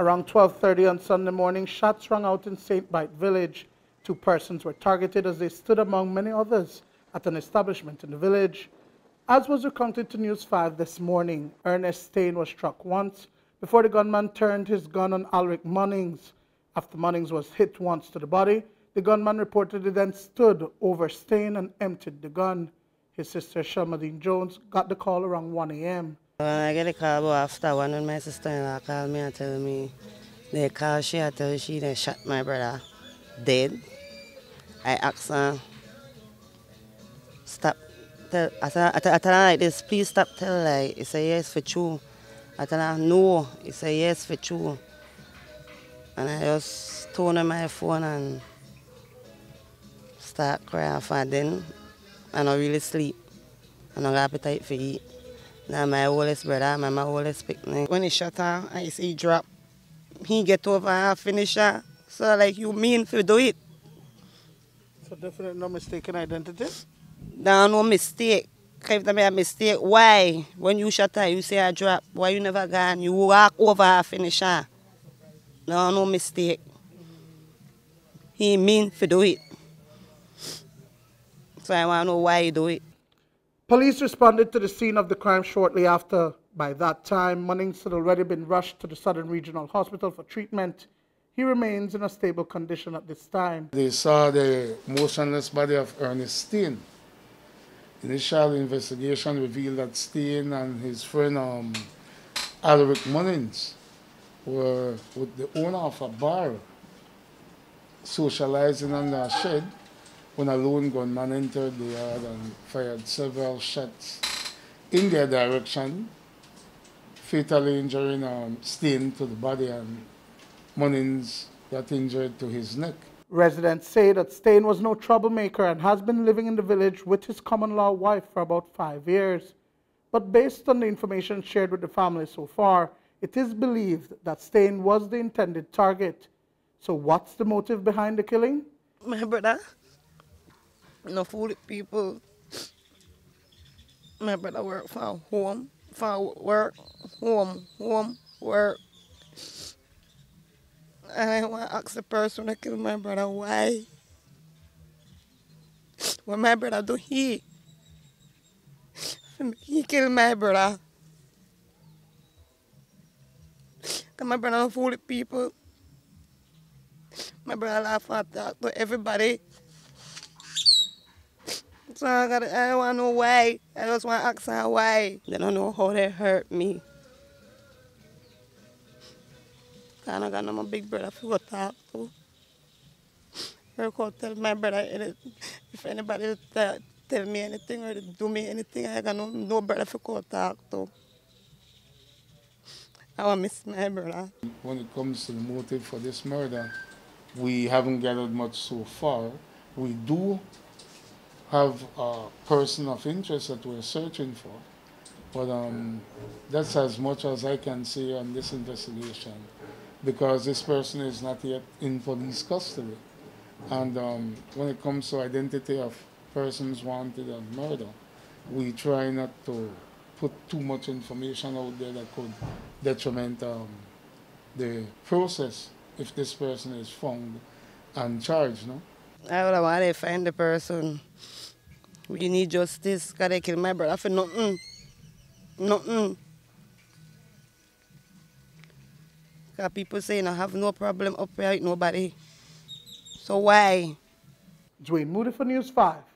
Around 12.30 on Sunday morning, shots rang out in Seine Bight village. Two persons were targeted as they stood among many others at an establishment in the village. As was recounted to News 5 this morning, Ernest Staine was struck once before the gunman turned his gun on Alrick Munnings. After Munnings was hit once to the body, the gunman reportedly then stood over Staine and emptied the gun. His sister Shalmadine Jones got the call around 1 a.m. When I get a call after one of my sister-in-law called me and tell me they call she and tell she they shot my brother dead. I asked her stop tell I tell, I tell, I tell her like this, please stop tell like he say yes for true. I tell her no, he say yes for true. And I just turn on my phone and start crying for then And I don't really sleep. And I don't have appetite for eat. Now ah, my oldest brother, my, my oldest picnic. When he shot her, I see he drop. He get over and finish her. So like you mean to do it. So definitely no mistaken identity? No, no mistake. If there be a mistake, why? When you shot her, you say I drop. Why you never gone? You walk over and finish her. No, no mistake. He mean to do it. So I want to know why he do it. Police responded to the scene of the crime shortly after. By that time, Munnings had already been rushed to the Southern Regional Hospital for treatment. He remains in a stable condition at this time. They saw the motionless body of Ernest Staine. Initial investigation revealed that Staine and his friend um, Alrick were with the owner of a bar socializing under a shed when a lone gunman entered the yard and fired several shots in their direction, fatally injuring um, Staine to the body and Munnings got injured to his neck. Residents say that Staine was no troublemaker and has been living in the village with his common-law wife for about five years. But based on the information shared with the family so far, it is believed that Staine was the intended target. So what's the motive behind the killing? My brother, no fool with people. My brother work for home, for work, home, home, work. I want to ask the person that killed my brother why. What my brother do he? He killed my brother. Cause my brother fool people. My brother laugh and talk to everybody. So I gotta, I want to know why. I just want to ask her why. They don't know how they hurt me. I got no my big brother to go talk to. Her call tell my brother if anybody tell, tell me anything or do me anything, I got no, no brother to go talk to. I want miss my brother. When it comes to the motive for this murder, we haven't gathered much so far. We do have a person of interest that we're searching for, but um, that's as much as I can say on this investigation because this person is not yet in police custody. And um, when it comes to identity of persons wanted and murder, we try not to put too much information out there that could detriment um, the process if this person is found and charged, no? I would want to find the person. We need justice because they killed my brother for nothing. Nothing. Because people saying I have no problem up nobody. So why? Duane Moody for News 5.